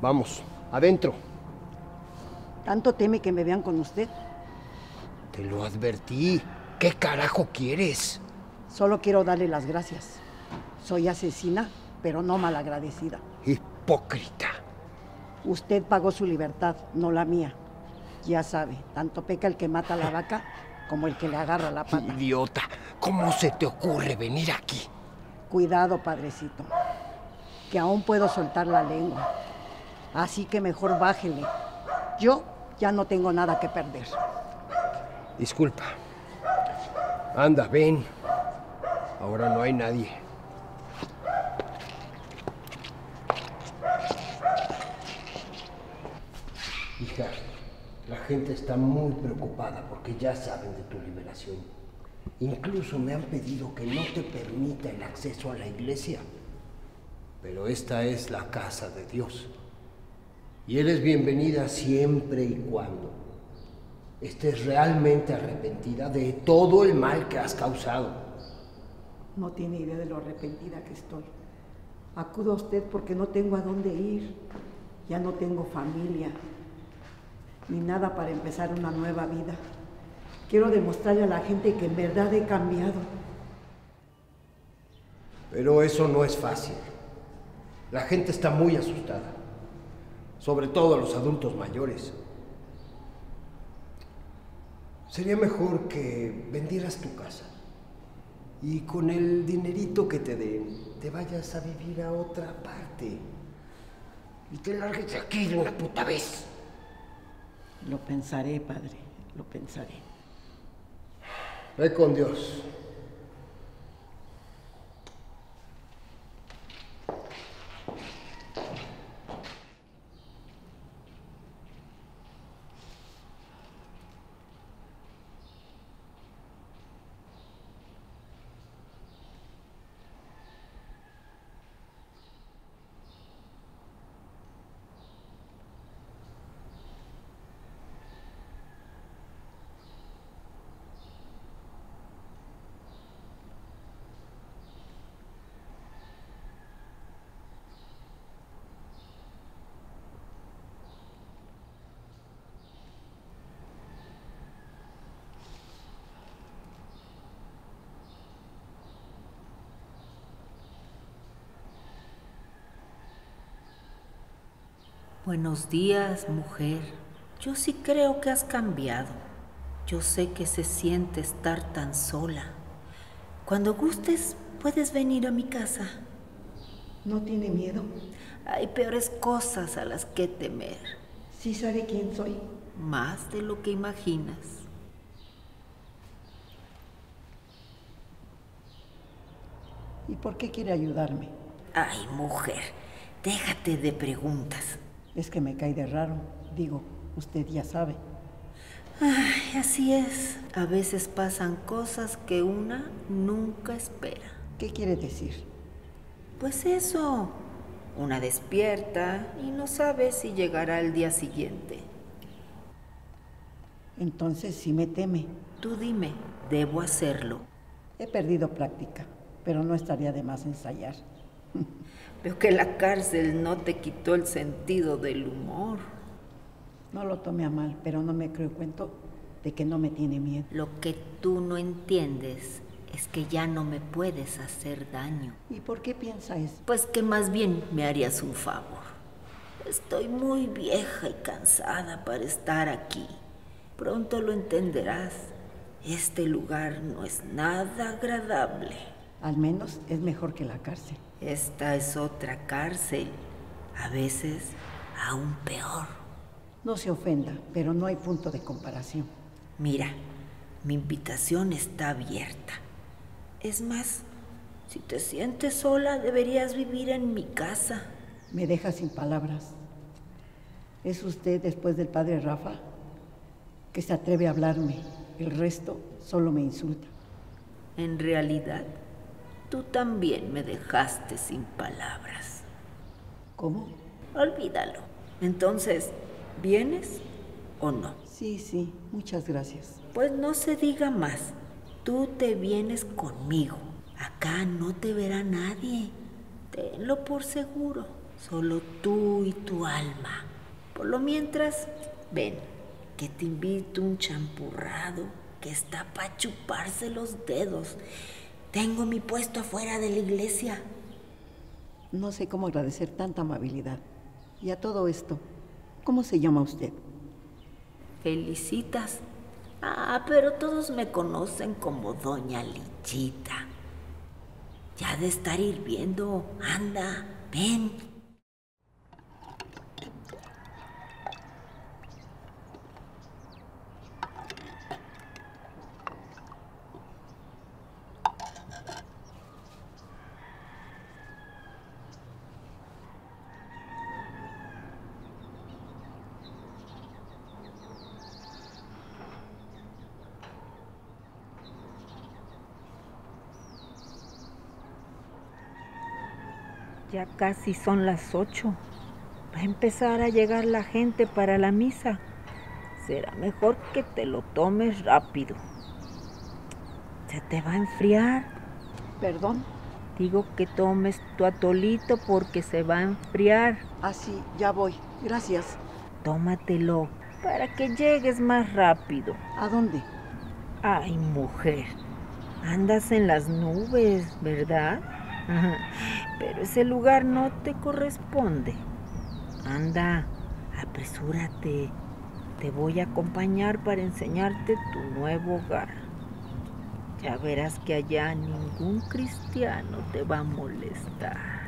Vamos, adentro. ¿Tanto teme que me vean con usted? Te lo advertí. ¿Qué carajo quieres? Solo quiero darle las gracias. Soy asesina, pero no malagradecida. Hipócrita. Usted pagó su libertad, no la mía. Ya sabe, tanto peca el que mata a la vaca como el que le agarra la pata. Idiota, ¿cómo se te ocurre venir aquí? Cuidado, padrecito, que aún puedo soltar la lengua. Así que mejor bájele. Yo ya no tengo nada que perder. Disculpa. Anda, ven. Ahora no hay nadie. Hija, la gente está muy preocupada porque ya saben de tu liberación. Incluso me han pedido que no te permita el acceso a la iglesia. Pero esta es la casa de Dios. Y eres bienvenida siempre y cuando estés realmente arrepentida de todo el mal que has causado. No tiene idea de lo arrepentida que estoy. Acudo a usted porque no tengo a dónde ir. Ya no tengo familia, ni nada para empezar una nueva vida. Quiero demostrarle a la gente que en verdad he cambiado. Pero eso no es fácil. La gente está muy asustada, sobre todo los adultos mayores. Sería mejor que vendieras tu casa y con el dinerito que te den te vayas a vivir a otra parte y te largues de aquí de una puta vez. Lo pensaré, padre, lo pensaré. Ve con Dios. Buenos días, mujer. Yo sí creo que has cambiado. Yo sé que se siente estar tan sola. Cuando gustes, puedes venir a mi casa. ¿No tiene miedo? Hay peores cosas a las que temer. Sí sabe quién soy. Más de lo que imaginas. ¿Y por qué quiere ayudarme? Ay, mujer, déjate de preguntas. Es que me cae de raro. Digo, usted ya sabe. Ay, así es. A veces pasan cosas que una nunca espera. ¿Qué quiere decir? Pues eso. Una despierta y no sabe si llegará el día siguiente. Entonces sí me teme. Tú dime, debo hacerlo. He perdido práctica, pero no estaría de más ensayar. Veo que la cárcel no te quitó el sentido del humor. No lo tome a mal, pero no me creo cuento de que no me tiene miedo. Lo que tú no entiendes es que ya no me puedes hacer daño. ¿Y por qué piensa eso? Pues que más bien me harías un favor. Estoy muy vieja y cansada para estar aquí. Pronto lo entenderás. Este lugar no es nada agradable. Al menos es mejor que la cárcel. Esta es otra cárcel. A veces aún peor. No se ofenda, pero no hay punto de comparación. Mira, mi invitación está abierta. Es más, si te sientes sola, deberías vivir en mi casa. Me deja sin palabras. ¿Es usted, después del padre Rafa, que se atreve a hablarme? El resto solo me insulta. En realidad, tú también me dejaste sin palabras. ¿Cómo? Olvídalo. Entonces, ¿vienes o no? Sí, sí, muchas gracias. Pues no se diga más. Tú te vienes conmigo. Acá no te verá nadie. Tenlo por seguro. Solo tú y tu alma. Por lo mientras, ven, que te invito un champurrado que está para chuparse los dedos. Tengo mi puesto afuera de la iglesia. No sé cómo agradecer tanta amabilidad. Y a todo esto, ¿cómo se llama usted? Felicitas. Ah, pero todos me conocen como Doña Lichita. Ya de estar hirviendo. Anda, ven. Ya casi son las ocho. Va a empezar a llegar la gente para la misa. Será mejor que te lo tomes rápido. Se te va a enfriar. Perdón. Digo que tomes tu atolito porque se va a enfriar. Así, ah, ya voy. Gracias. Tómatelo para que llegues más rápido. ¿A dónde? Ay, mujer. Andas en las nubes, ¿verdad? Pero ese lugar no te corresponde. Anda, apresúrate. Te voy a acompañar para enseñarte tu nuevo hogar. Ya verás que allá ningún cristiano te va a molestar.